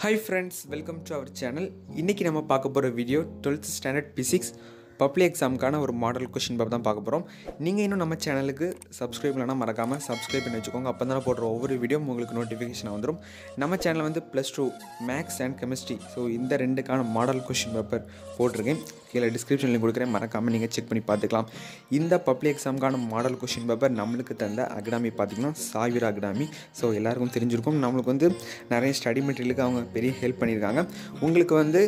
Hi friends welcome to our channel இன்றைக்கி நம்ம பார்க்க போகிற video twelfth standard physics public எக்ஸாமுக்கான ஒரு மாடல் கொஷின் பேப்பர் தான் பார்க்க போகிறோம் நீங்கள் இன்னும் நம்ம சேனலுக்கு சப்ஸ்கிரைப் இல்லைனா மறக்காமல் சப்ஸ்கிரைப் பண்ணி வச்சுக்கோங்க. அப்போ தான் போடுற ஒவ்வொரு வீடியோ உங்களுக்கு நோட்டிஃபிகேஷன் வந்துடும் நம்ம சேனல் வந்து plus two maths and chemistry so இந்த ரெண்டுக்கான மாடல் கொஷின் பேப்பர் போட்டிருக்கேன். கீழே டிஸ்கிரிப்ஷனில் கொடுக்குறேன். மறக்காமல் நீங்கள் செக் பண்ணி பார்த்துக்கலாம். இந்த பப்ளிக் எக்ஸாமுக்கான மாடல் கொஷின் பேப்பர் நம்மளுக்கு தந்த அகடாமி பார்த்திங்கன்னா சாவிர அகடாமி. ஸோ எல்லாருக்கும் தெரிஞ்சிருக்கும். நம்மளுக்கு வந்து நிறைய ஸ்டடி மெட்டீரியலுக்கு அவங்க பெரிய ஹெல்ப் பண்ணியிருக்காங்க. உங்களுக்கு வந்து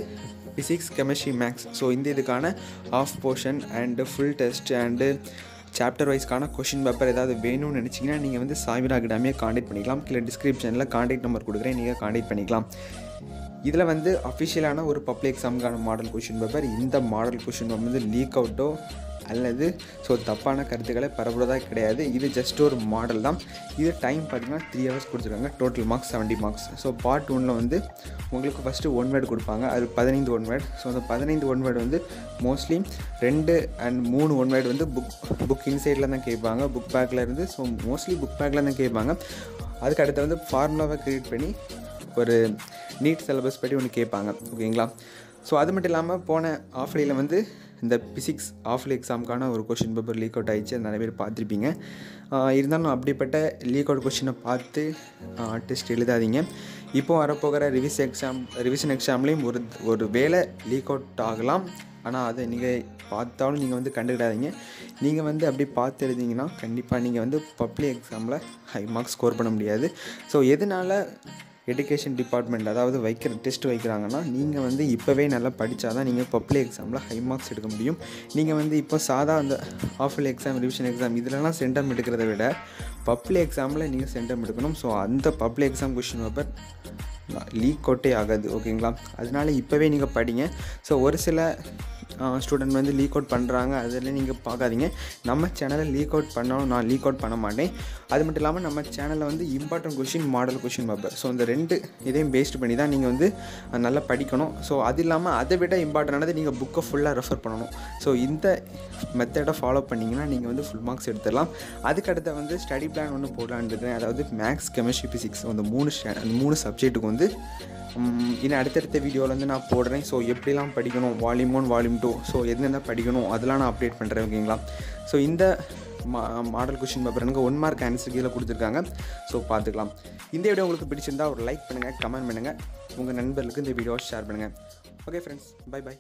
ஃபிசிக்ஸ் கெமிஸ்ட்ரி மேக்ஸ் ஸோ இந்த இதுக்கான half portion and full test and chapter வைஸ்க்கான question paper ஏதாவது வேணும்னு நினச்சிங்கன்னா நீங்கள் வந்து சாவிரா அகடாமியை காண்டாக்ட் பண்ணிக்கலாம். கீழே டிஸ்கிரிப்ஷனில் காண்டாக்ட் நம்பர் கொடுக்குறேன். நீங்கள் காண்டாக்ட் பண்ணிக்கலாம். இதில் வந்து அஃபிஷியலான ஒரு பப்ளிக் எக்ஸாமுக்கான மாடல் கொஷின் பேப்பர் இந்த மாடல் கொஷின் வந்து லீக் அவுட்டோ அல்லது ஸோ தப்பான கருத்துக்களை பரப்புறதா கிடையாது. இது ஜஸ்ட் ஒரு மாடல் தான். இது டைம் பார்த்திங்கன்னா த்ரீ ஹவர்ஸ் கொடுத்துருக்காங்க. Total marks seventy marks so part ஒன்னில் வந்து உங்களுக்கு ஃபஸ்ட்டு ஒன் வேர்டு கொடுப்பாங்க. அது பதினைந்து ஒன் வேர்டு ஸோ அந்த பதினைந்து ஒன் வேர்டு வந்து மோஸ்ட்லி ரெண்டு அண்ட் மூணு ஒன் வேர்டு வந்து புக் புக் இன்சைடில் தான் கேட்பாங்க. புக் பேக்கில் இருந்து ஸோ மோஸ்ட்லி புக் பேக்கில் தான் கேட்பாங்க. அதுக்கு அடுத்து வந்து ஃபார்முலாவை க்ரியேட் பண்ணி ஒரு நீட் சிலபஸ் படி ஒன்று கேட்பாங்க ஓகேங்களா ஸோ அது மட்டும் இல்லாமல் போன ஆஃப்லையில் வந்து இந்த பிசிக்ஸ் ஆஃப்லி எக்ஸாமுக்கான ஒரு கொஷின் பேப்பர் லீக் அவுட் ஆகிடுச்சு நிறைய பேர் பார்த்துருப்பீங்க. இருந்தாலும் அப்படிப்பட்ட லீக் அவுட் கொஷினை பார்த்து டெஸ்ட் எழுதாதீங்க. இப்போ வரப்போகிற ரிவிஸ் எக்ஸாம் ரிவிஷன் எக்ஸாம்லேயும் ஒரு ஒரு வேலை லீக் அவுட் ஆகலாம். ஆனால் அதை நீங்கள் பார்த்தாலும் நீங்கள் வந்து கண்டுக்கிடாதீங்க. நீங்கள் வந்து அப்படி பார்த்து எழுதிங்கன்னா கண்டிப்பாக நீங்கள் வந்து பப்ளிக் எக்ஸாமில் ஹை மார்க்ஸ் ஸ்கோர் பண்ண முடியாது. ஸோ எதனால் எடுகேஷன் டிபார்ட்மெண்ட் அதாவது வைக்கிற டெஸ்ட் வைக்கிறாங்கன்னா நீங்கள் வந்து இப்போவே நல்லா படித்தா தான் நீங்கள் பப்ளிக் எக்ஸாமில் ஹை மார்க்ஸ் எடுக்க முடியும். நீங்கள் வந்து இப்போ சாதா அந்த ஆஃபில் எக்ஸாம் ரிவிஷன் எக்ஸாம் இதிலலாம் சென்டம் எடுக்கிறத விட பப்ளிக் எக்ஸாமில் நீங்கள் சென்டம் எடுக்கணும். ஸோ அந்த public exam question paper leak கொட்டே ஆகாது ஓகேங்களா அதனால இப்போவே நீங்கள் படிங்க. ஸோ ஒரு சில ஸ்டூடெண்ட் வந்து லீக் அவுட் பண்ணுறாங்க அதில் நீங்கள் பார்க்காதீங்க. நம்ம சேனலை லீக் அவுட் பண்ணாலும் நான் லீக் அவுட் பண்ண மாட்டேன். அது மட்டும் இல்லாமல் நம்ம சேனலில் வந்து important question model question paper so இந்த ரெண்டு இதையும் பேஸ்ட் பண்ணி தான் நீங்கள் வந்து நல்லா படிக்கணும். ஸோ அது இல்லாமல் அதை விட இம்பார்ட்டண்டானது நீங்கள் புக்கை ஃபுல்லாக ரெஃபர் பண்ணணும். ஸோ இந்த மெத்தடை ஃபாலோ பண்ணிங்கன்னா நீங்கள் வந்து ஃபுல் மார்க்ஸ் எடுத்துடலாம். அதுக்கடுத்த வந்து ஸ்டடி பிளான் ஒன்று போடலான்னு இருக்கிறேன் அதாவது மேக்ஸ் கெமிஸ்ட்ரி ஃபிசிக்ஸ் அந்த மூணு அந்த மூணு சப்ஜெக்ட்டுக்கு வந்து இன்னும் அடுத்தடுத்த வீடியோவில் வந்து நான் போடுறேன். ஸோ எப்படிலாம் படிக்கணும்? Volume one volume two so எந்தெந்த படிக்கணும்? அதெல்லாம் நான் அப்டேட் பண்ணுறேன் ஓகேங்களா ஸோ இந்த மா மாடல் கொஷின் பேப்பர் எனக்கு ஒன் மார்க் ஆன்சர் கீழே கொடுத்துருக்காங்க. ஸோ பார்த்துக்கலாம். இந்த வீடியோ உங்களுக்கு பிடிச்சிருந்தா ஒரு லைக் பண்ணுங்கள் கமெண்ட் பண்ணுங்கள் உங்கள் நண்பர்களுக்கு இந்த வீடியோவை ஷேர் பண்ணுங்கள் ஓகே ஃப்ரெண்ட்ஸ் பை பை